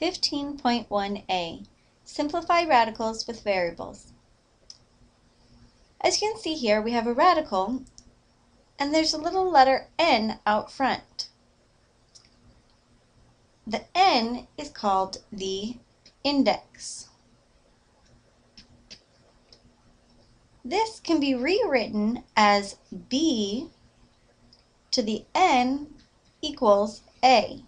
15.1a Simplify radicals with variables. As you can see here, we have a radical, and there's a little letter n out front. The n is called the index. This can be rewritten as b to the n equals a.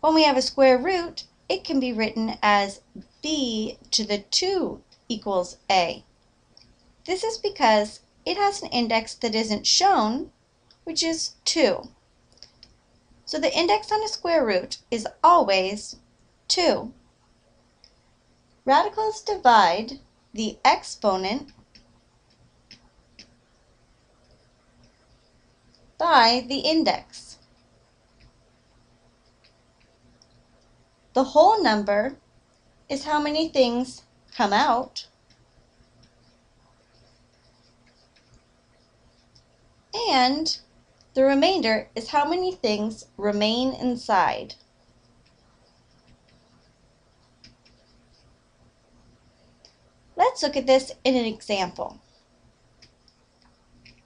When we have a square root, it can be written as b to the 2 equals a. This is because it has an index that isn't shown, which is 2. So the index on a square root is always 2. Radicals divide the exponent by the index. The whole number is how many things come out. And the remainder is how many things remain inside. Let's look at this in an example.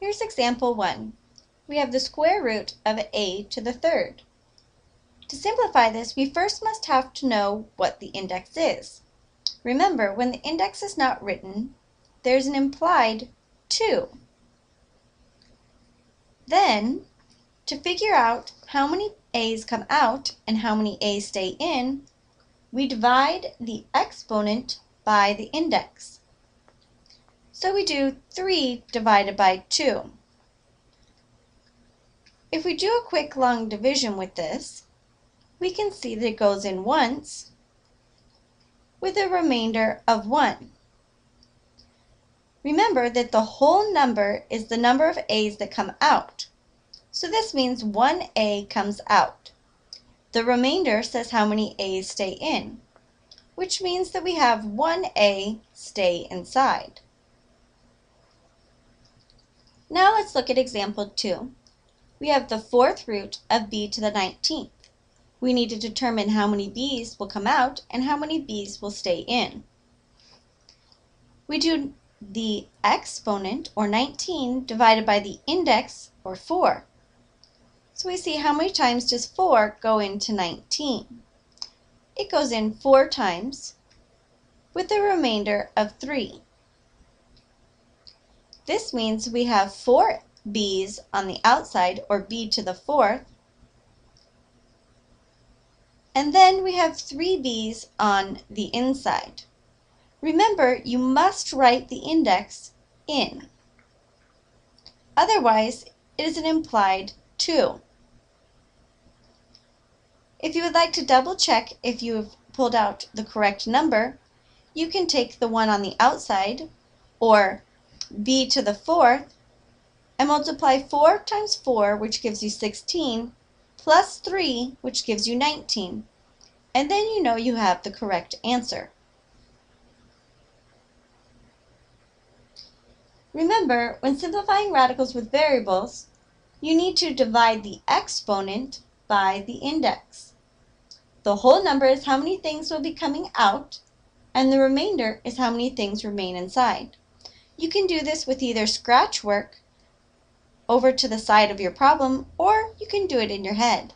Here's example 1. We have the square root of a to the third. To simplify this, we first must have to know what the index is. Remember, when the index is not written, there's an implied 2. Then, to figure out how many a's come out and how many a's stay in, we divide the exponent by the index. So we do 3 divided by 2. If we do a quick long division with this, we can see that it goes in once with a remainder of 1. Remember that the whole number is the number of a's that come out. So this means 1a comes out. The remainder says how many a's stay in, which means that we have 1a stay inside. Now let's look at example 2. We have the fourth root of b to the 19th we need to determine how many b's will come out and how many b's will stay in. We do the exponent, or 19, divided by the index, or 4. So we see how many times does 4 go into 19. It goes in 4 times, with a remainder of 3. This means we have 4 b's on the outside, or b to the fourth, and then we have three b's on the inside. Remember, you must write the index in. Otherwise, it is an implied 2. If you would like to double check if you have pulled out the correct number, you can take the one on the outside, or b to the fourth, and multiply 4 times 4, which gives you 16, plus 3, which gives you 19. And then you know you have the correct answer. Remember, when simplifying radicals with variables, you need to divide the exponent by the index. The whole number is how many things will be coming out, and the remainder is how many things remain inside. You can do this with either scratch work over to the side of your problem, or you can do it in your head.